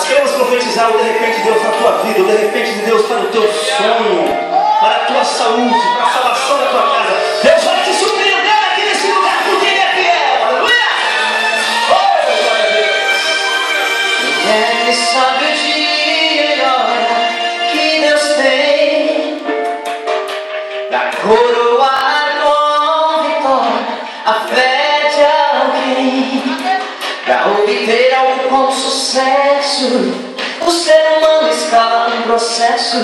Nós queremos profetizar o de repente de Deus na tua vida, o de repente de Deus para o teu sonho, para a tua saúde, para a salvação da tua casa. Deus vai te surpreender aqui nesse lugar porque Ele é fiel. Aleluia! Oh, glória a Deus! Ele sabe o dia e hora que Deus tem obter algo com sucesso. O ser humano escala um processo,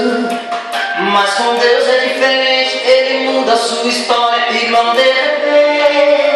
mas com Deus é diferente. Ele muda a sua história igual de repente.